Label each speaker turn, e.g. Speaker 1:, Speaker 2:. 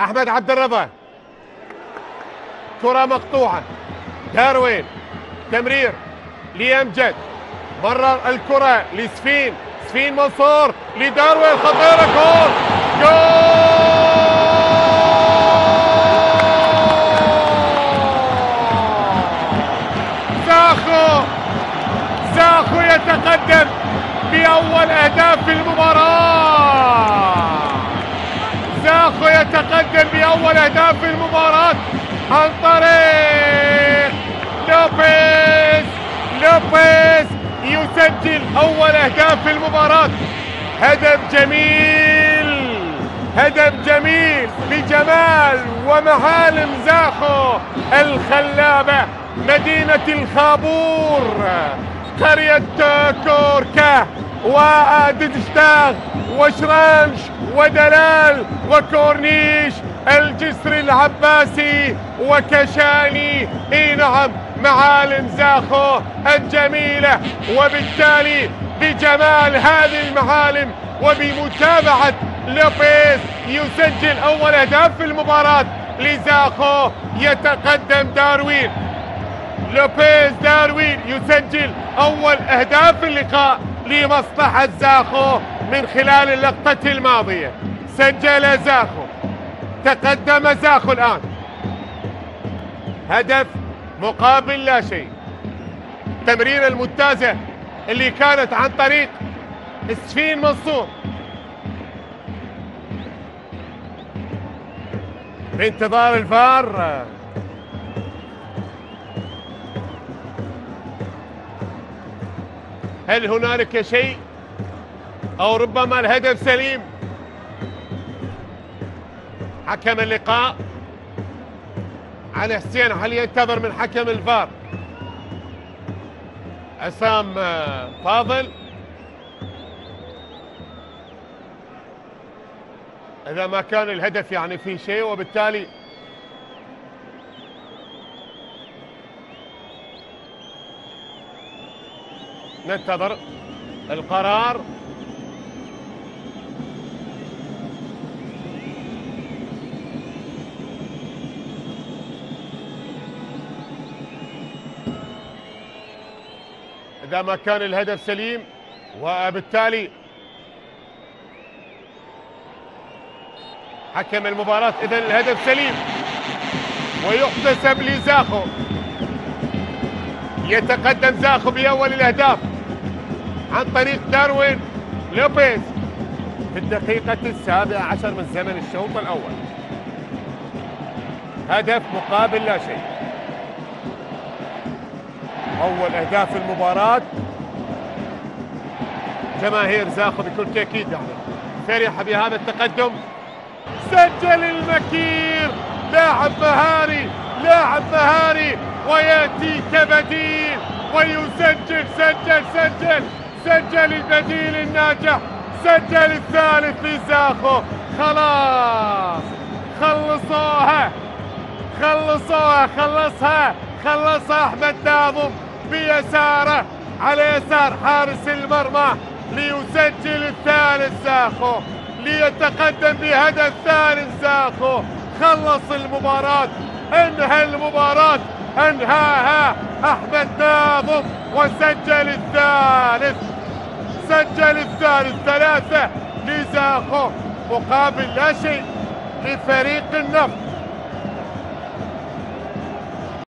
Speaker 1: أحمد عبد الرضا كرة مقطوعة. داروين. تمرير. لامجد مرر الكرة لسفين. سفين منصور. لداروين. خطيرة جول جول! زاخو زاخو يتقدم بأول أهداف المباراة. يتقدم بأول أهداف المباراة عن طريق لوبيز. لوبيز يسجل أول أهداف المباراة. هدف جميل. هدف جميل بجمال ومعالم زاخو الخلابة مدينة الخابور. قرية كوركا. وددشتاغ وشرانش ودلال وكورنيش الجسر العباسي وكشاني اي نعم معالم زاخو الجميلة وبالتالي بجمال هذه المعالم وبمتابعة لوبيز يسجل أول أهداف في المباراة لزاخو يتقدم داروين. لوبيز داروين يسجل أول أهداف اللقاء. لمصلحة زاخو من خلال اللقطة الماضية. سجل زاخو. تقدم زاخو الآن. هدف مقابل لا شيء. تمريرة الممتازة اللي كانت عن طريق سفين منصور. بانتظار الفار. هل هنالك شيء؟ أو ربما الهدف سليم؟ حكم اللقاء؟ علي حسين هل ينتظر من حكم الفار؟ عصام فاضل؟ إذا ما كان الهدف يعني في شيء وبالتالي ننتظر القرار. إذا ما كان الهدف سليم وبالتالي حكم المباراة إذا الهدف سليم ويحتسب لزاخو. يتقدم زاخو بأول الأهداف. عن طريق داروين لوبيز في الدقيقة السابعة عشر من زمن الشوط الأول. هدف مقابل لا شيء. أول أهداف المباراة. جماهير زاخو بكل تأكيد يعني. فرح بهذا التقدم. سجل المكير. لاعب مهاري. لاعب مهاري. ويأتي كبديل. ويسجل سجل سجل. سجل البديل الناجح سجل الثالث لزاخو خلاص خلصوها خلصوها خلصها خلصها أحمد ناظم بيساره على يسار حارس المرمى ليسجل الثالث زاخو ليتقدم بهدف ثالث زاخو خلص المباراة انهى المباراة. أنهاها أحمد ناظم وسجل الثالث. سجل الثالث ثلاثة. لزاخو مقابل لا شيء لفريق النفط.